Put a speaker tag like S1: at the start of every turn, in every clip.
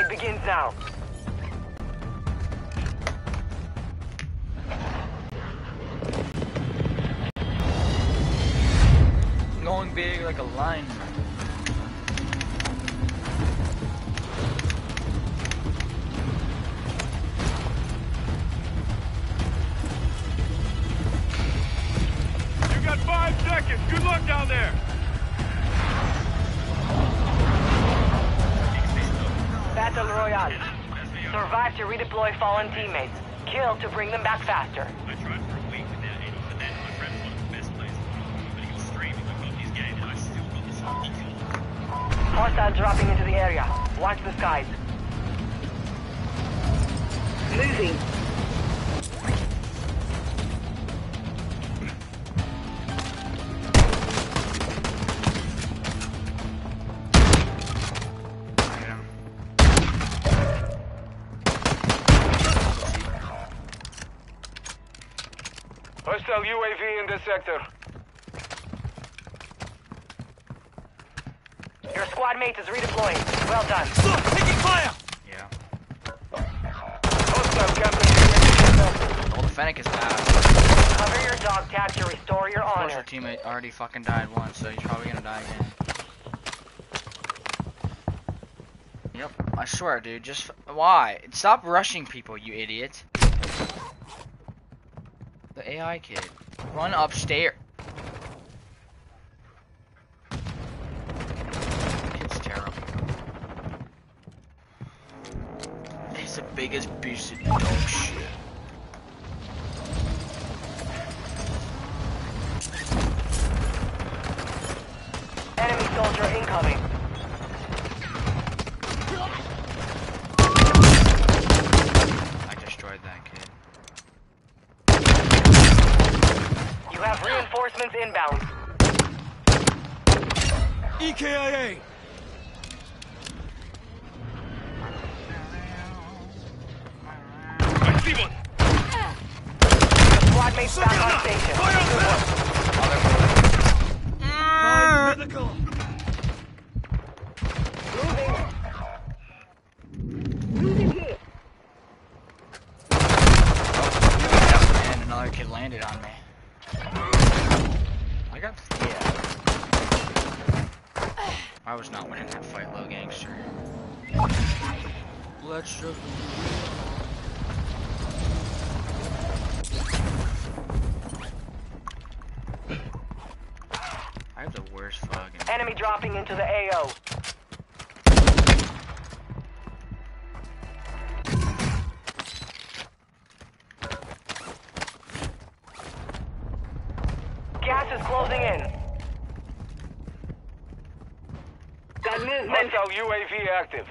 S1: fight begins now.
S2: Going big like a lion.
S3: You got five seconds. Good luck down there.
S1: Battle Royale. Survive to redeploy fallen teammates. Kill to bring them back faster.
S4: I tried for a week without any, but then my friend was the best players in the world. But he was streaming on Bobby's game, and I still got this lucky kill.
S1: Hostiles dropping into the area. Watch the skies. Moving.
S3: Sector.
S1: Your squad mate is redeploying. Well done.
S3: Taking fire!
S2: Yeah.
S3: Hostile camping UAV.
S2: Well, the Fennec is bad.
S1: Cover your dog tag to restore your
S2: Of course,
S1: honor.
S2: our teammate already fucking died once, so he's probably gonna die again. Yep, I swear, dude. Just why? Stop rushing people, you idiot. The AI kid, run upstairs. Kid's terrible. He's the biggest piece of dog shit.
S1: Enemy soldier incoming.
S2: I destroyed that kid.
S1: You have reinforcements inbound.
S3: EKIA! I see one!
S1: Squad mates back on station.
S3: Five
S1: is closing in. Movement.
S3: Hostile UAV active.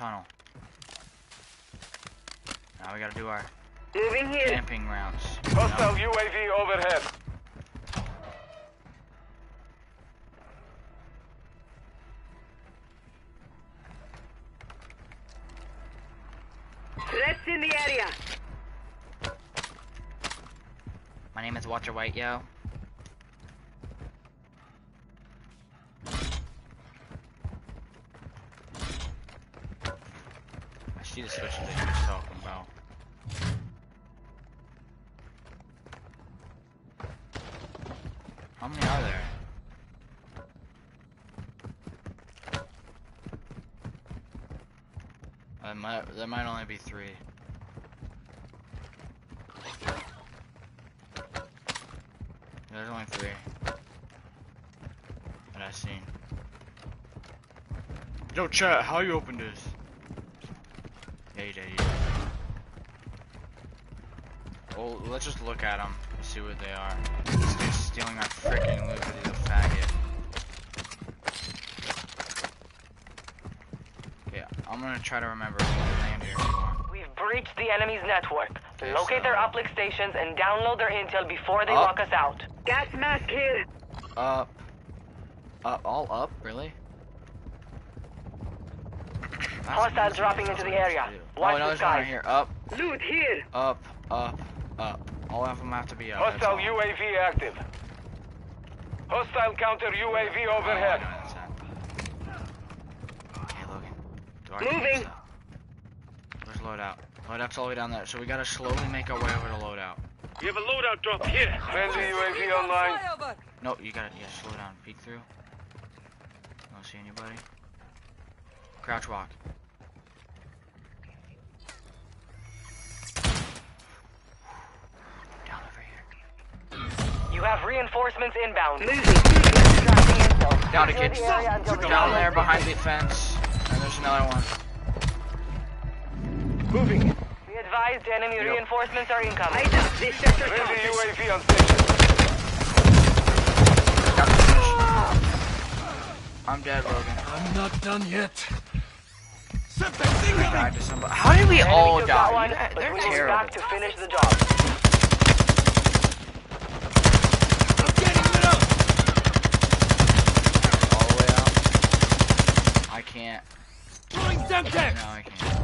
S2: Tunnel. Now we gotta do our
S1: Moving here.
S2: camping rounds.
S3: Hostile UAV overhead.
S1: Threats in the area.
S2: My name is Walter White, yo. Might, there might only be three. There's only three. That I seen. Yo, chat, how you open this? Yeah, you did, you did. Well, let's just look at them and see what they are. Dude's stealing our freaking loot, he's a faggot. I'm gonna try to remember if we can land here anymore.
S1: We've breached the enemy's network.
S2: Okay,
S1: Locate their uplink stations and download their intel before they
S2: Up.
S1: lock us out. Gas mask here.
S2: Up. Up. All up? Really? That's
S1: Hostiles dropping into the area.
S2: Oh,
S1: Watch
S2: no,
S1: the
S2: there's one right here. Up,
S1: Loot here.
S2: up, up, up. All of them have to be up. that's
S5: Hostile. UAV active. Hostile counter UAV
S2: Oh,
S5: overhead.
S2: know that's that. Hey, Logan. Do our
S1: Moving.
S2: camp stuff. There's loadout. Oh, Loadout's all the way down there, so we gotta slowly make our way over to loadout.
S5: We have a loadout drop here. Friendly UAV online.
S2: No, you gotta, yeah, slow down. Peek through. Don't see anybody. Crouch walk. Down over here.
S1: You have reinforcements inbound. Moving.
S2: Down to
S1: Secure
S2: kids.
S1: the area until the
S2: Down there behind the fence. And there's another one.
S5: Moving.
S1: Be advised, enemy
S2: Yep.
S1: reinforcements are incoming.
S5: Friendly UAV on station.
S2: Got the. I'm dead, Logan.
S6: I'm not done yet.
S2: I died to somebody. How did we all
S1: took that
S2: die?
S1: one,
S2: You guys- They're
S1: we need
S2: terrible.
S1: back to finish the job.
S6: I'm getting lit up.
S2: All the way out. I can't.
S6: Semtex.
S2: No,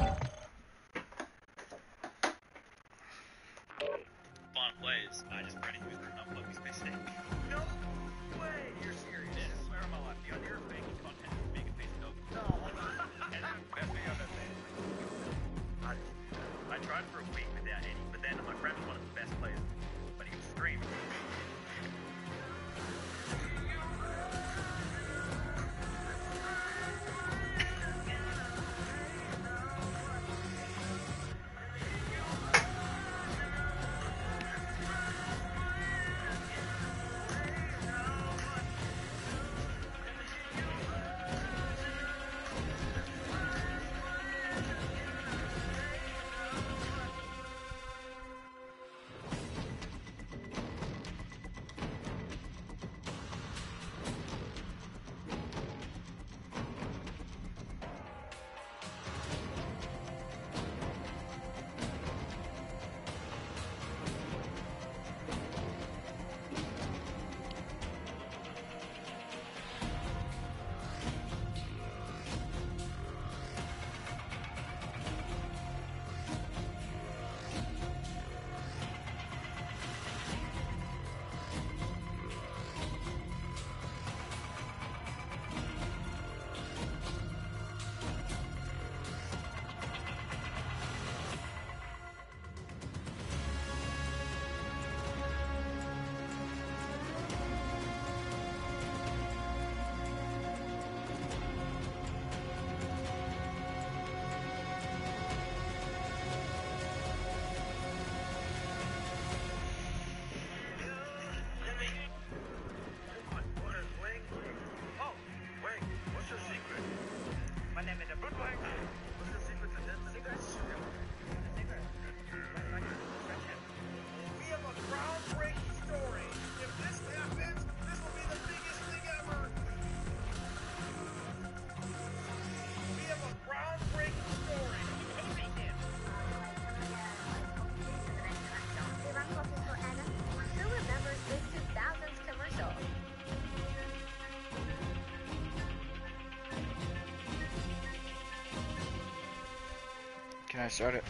S2: Can I start it?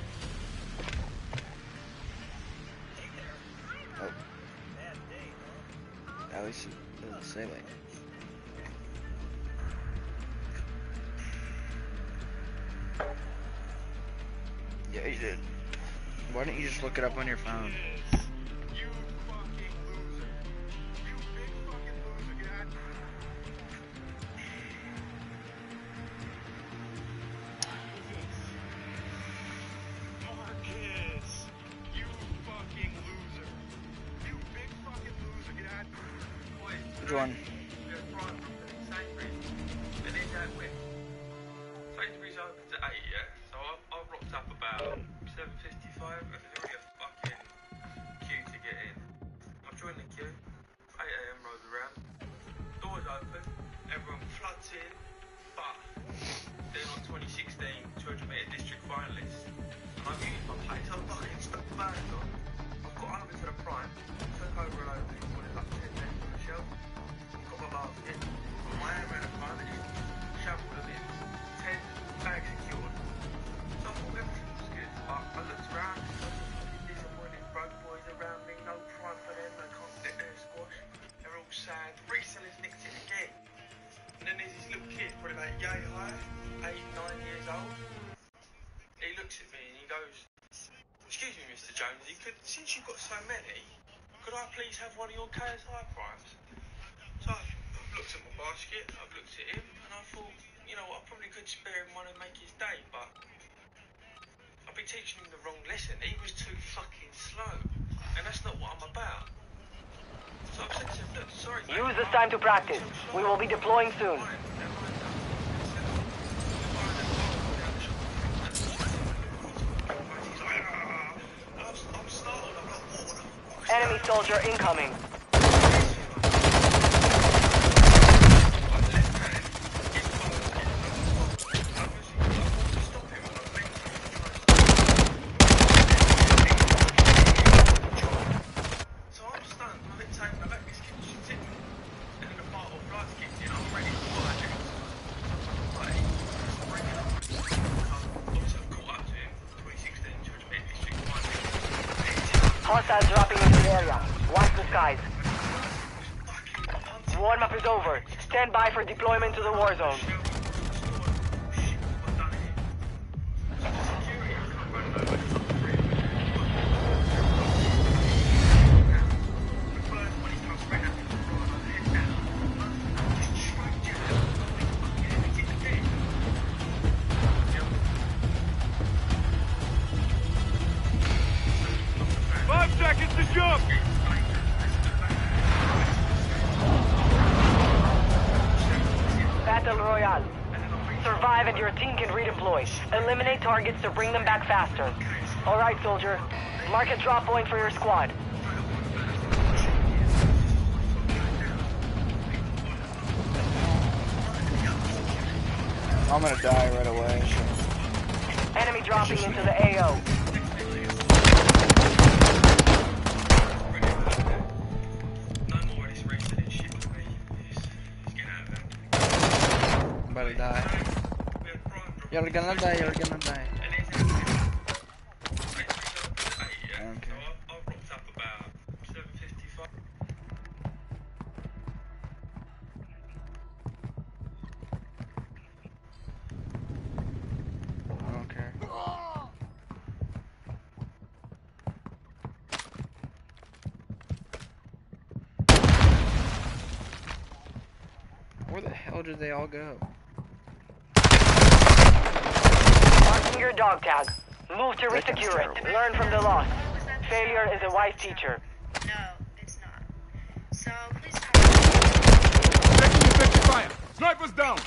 S2: Oh. At least it doesn't say like. Yeah, you did. Why don't you just look it up on your phone?
S7: I
S1: have one of your KSI primes? So I've, I've looked at my basket, I've looked at him, and I thought, you know, I probably could spare him one and make his day, but I've been teaching him the wrong lesson. He was too fucking slow, and that's not what I'm about. So I've said to him, look, sorry,
S7: Use this time to practice. We will be deploying soon. Soldier incoming.
S1: So I'm stunned, I'm a bit taken aback. This kid was sitting, and then the part of lights kicked in. I'm ready to fire it. Like, just bring it up. Obviously, I've caught up to him. 2016 George Pitt District 1.
S7: Hostiles dropping into the area. Watch the skies. Warm-up is over. Stand by for deployment to the war zone. Bring them back faster. Alright, soldier. Mark a drop point for your squad.
S2: I'm gonna die right away.
S7: Enemy dropping into the AO.
S1: No more of this racing and shit with me. It's, it's getting out of hand.
S2: I'm about to die.
S1: We had prime drop.
S2: You're gonna die, you're gonna die.
S1: And it's eight, yeah.
S2: Okay.
S1: So I've, I've rocked up about 755.
S2: Okay. Where the hell did they all go?
S7: Marking your dog tag. Move to resecure it. Learn from the loss. Failure is a wise teacher.
S6: No, it's not. So please stop.
S8: Taking effective fire! Sniper's down!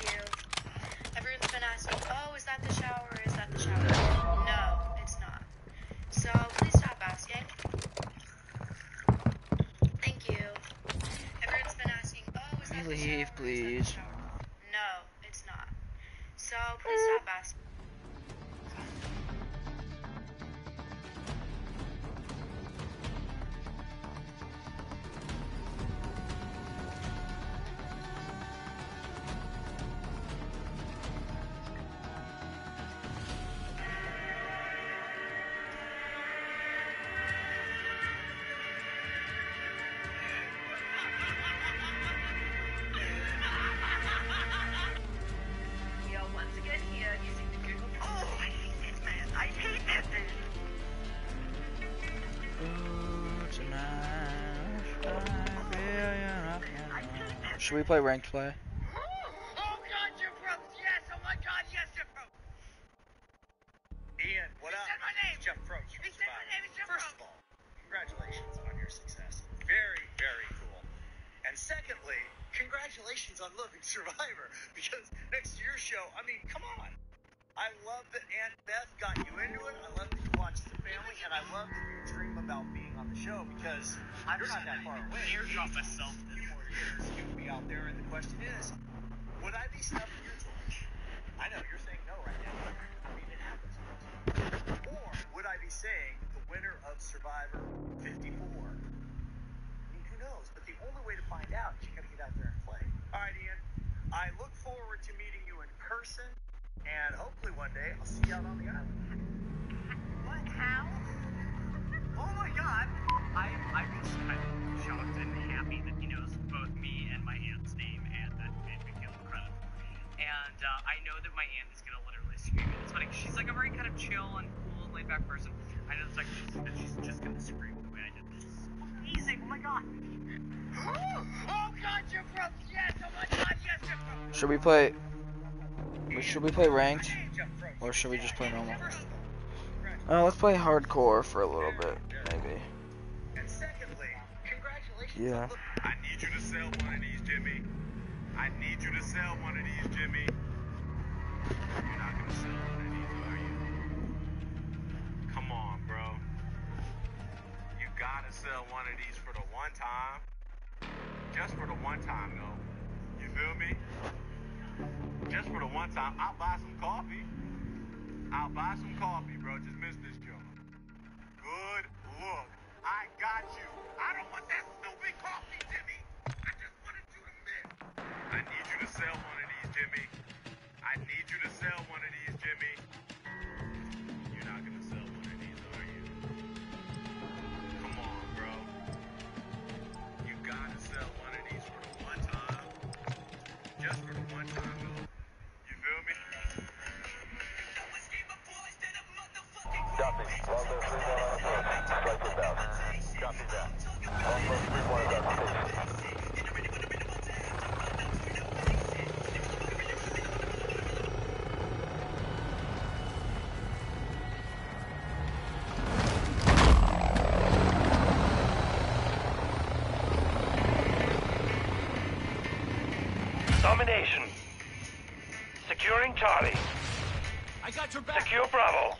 S2: Should we play ranked play?
S9: Oh God, you're broke. Yes. Oh my God, yes, you're broke.
S10: Ian, what
S9: He
S10: up?
S9: said my name.
S10: It's Jeff Probst
S9: He said my name is Jeff
S10: First
S9: Probst.
S10: of all, congratulations on your success. Very, very cool. And secondly, congratulations on loving Survivor. Because next to your show, I mean, come on. I love that Aunt Beth got you into it. I love that you watch the family, and I love that you dream about being on the show because you're not that far away. Airdrop myself. Few more years, you will be out there, and the question is, would I be snubbing your torch? I know you're saying no right now. I mean, it happens. Or would I be saying the winner of Survivor 54? I mean, who knows? But the only way to find out is you got to get out there and play. All right, Ian. I look forward to meeting you in person, and hopefully one day I'll see you out on the island.
S9: What? How?
S10: Oh my God! I I'm just uh, I know that my aunt is gonna literally scream. it. It's funny. She's like a very kind of chill and cool, and
S9: laid back person. I know it's like she's, she's just gonna with the way I did this. It's amazing. Oh my god. Oh god, you're pro. Yes. Oh my god, yes, you're pro.
S2: Should we play? Should we play ranked, or should we just play normal? Uh, let's play hardcore for a little bit, maybe.
S11: And secondly, congratulations.
S2: Yeah.
S5: I need you to sell one of these, Jimmy. I need you to sell one of these, Jimmy. Sell one of these for the one time. Just for the one time, though. You feel me? Just for the one time. I'll buy some coffee. I'll buy some coffee, bro. Just miss this joint. Good look. I got you. I don't want that stupid coffee, Jimmy. I just wanted you to miss. I need you to sell one of these, Jimmy. I need Just for the one time,
S11: Domination. Securing Charlie.
S6: I got your back.
S11: Secure Bravo.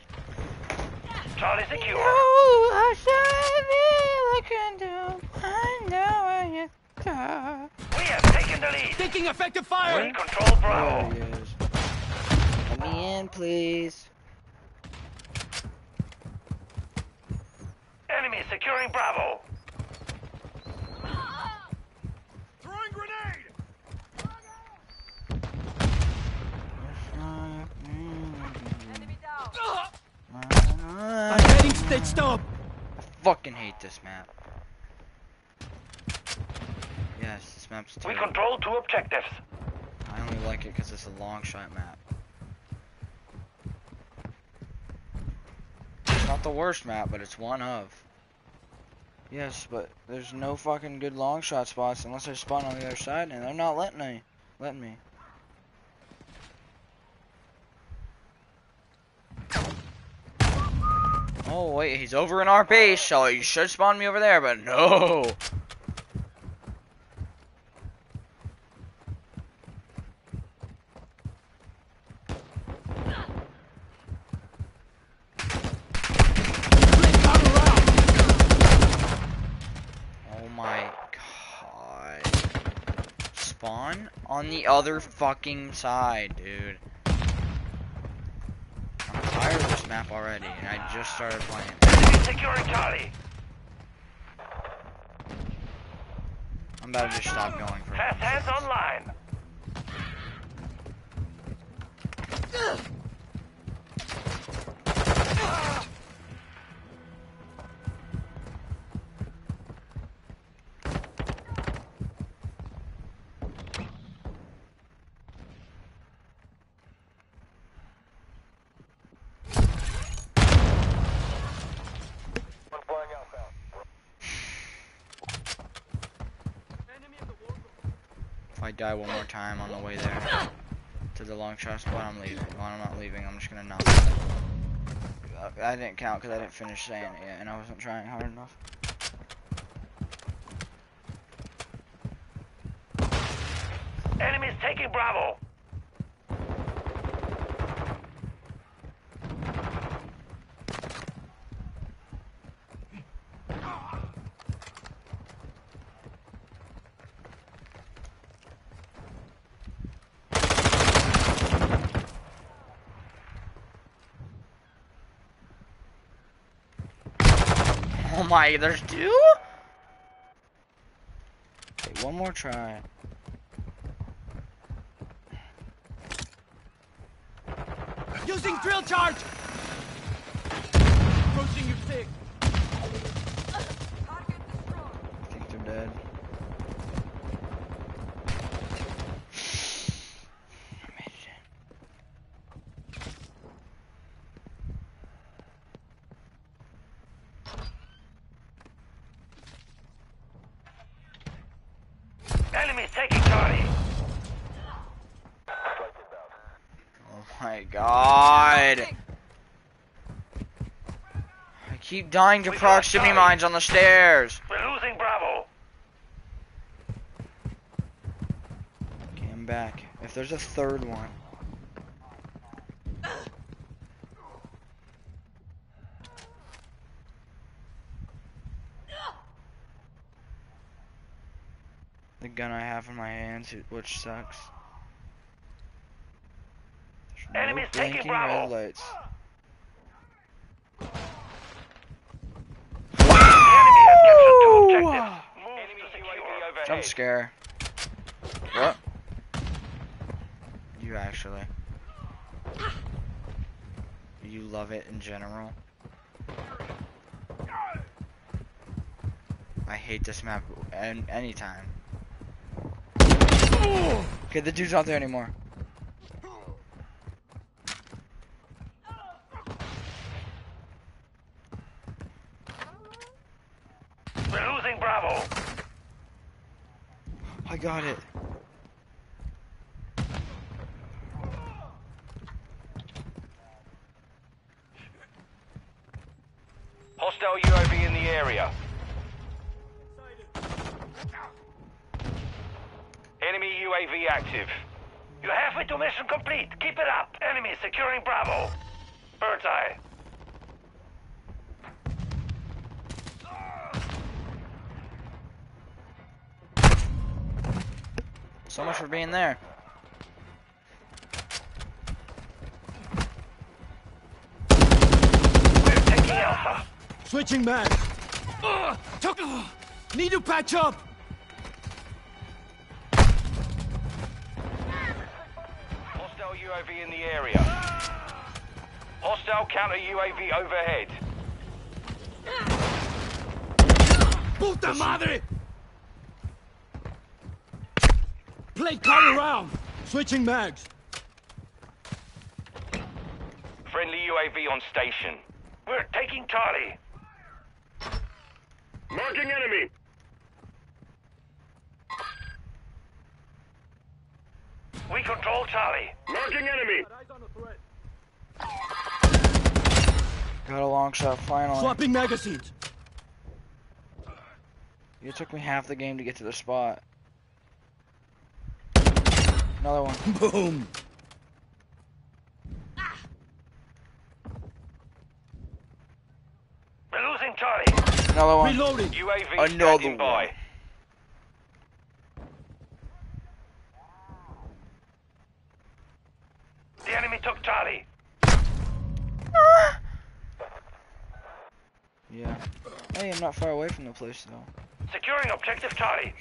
S11: Charlie secure.
S2: Oh, I can do. I know where you go.
S11: We have taken the lead.
S6: Taking effective
S11: We
S6: fire.
S11: control Bravo.
S2: he is. Let me in, please.
S11: Enemy securing Bravo.
S6: Throwing grenade. I'm getting stitched up.
S2: I fucking hate this map. Yes, this map's
S11: We control two objectives.
S2: I only like it because it's a long shot map. It's not the worst map, but it's one of. Yes, but there's no fucking good long shot spots unless I spawn on the other side, and they're not letting me. Letting me. Oh wait, he's over in our base, so you should spawn me over there, but no. Oh my god. Spawn on the other fucking side, dude. I'm tired of this map already, and I just started playing.
S11: Enemy securing Charlie.
S2: I'm about to just stop going for
S11: Fast hands online.
S2: I die one more time on the way there to the long shot spot, I'm leaving. Well, I'm not leaving. I'm just gonna knock. I didn't count because I didn't finish saying it yet, and I wasn't trying hard enough.
S11: Enemies taking Bravo.
S2: Oh my, there's two? Okay, one more try.
S6: Using drill charge. Approaching your pig.
S2: I think they're dead. I made it in. my god. I keep dying to
S11: We
S2: proximity mines on the stairs.
S11: We're losing Bravo.
S2: Okay, I'm back. If there's a third one. The gun I have in my hands, which sucks. There's no
S11: Enemies taking
S2: blinking
S11: Bravo.
S2: red lights.
S11: The enemy has captured two objectives. Move
S3: Enemy
S11: to
S3: UAV
S11: secure.
S3: Overhead.
S2: Jump scare. What? You actually. You love it in general. I hate this map an anytime. Okay, the dude's not there anymore.
S11: We're losing Bravo.
S2: I got it.
S3: Hostile UAV in the area. Enemy UAV active.
S11: You're halfway to mission complete. Keep it up. Enemy securing Bravo. Bird's eye.
S2: So much for being there.
S11: We're taking Alpha.
S6: Switching back. Uh, took- need to patch up.
S3: Hostile UAV in the area. Hostile counter UAV overhead.
S6: Puta madre! Play cut around. Switching mags.
S3: Friendly UAV on station.
S11: We're taking Charlie.
S12: Marking enemy.
S11: We control Charlie.
S12: Marking enemy.
S2: Got a long shot finally.
S6: Swapping magazines.
S2: It took me half the game to get to the spot. Another one.
S6: Boom.
S11: We're losing Charlie.
S2: Another one.
S6: Reloading.
S3: UAV
S2: Another
S3: standing by.
S2: one.
S11: The enemy took Charlie.
S2: Yeah. Hey, I'm not far away from the place though.
S11: Securing objective Charlie.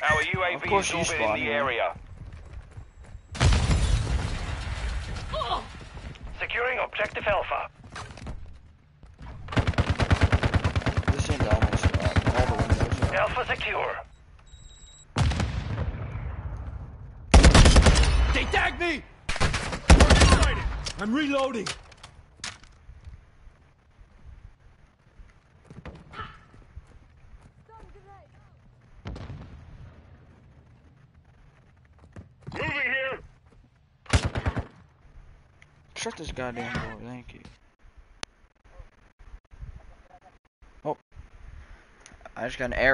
S3: Our
S2: Of
S3: UAV
S2: course
S3: is
S2: you
S3: orbiting
S2: spawned
S3: the
S2: me.
S3: area.
S11: Securing objective Alpha.
S2: This ain't almost spot. All the windows are.
S11: Alpha secure.
S6: They tagged me. I'm reloading.
S12: Moving here.
S2: Shut this goddamn door, thank you. Oh. I just got an error.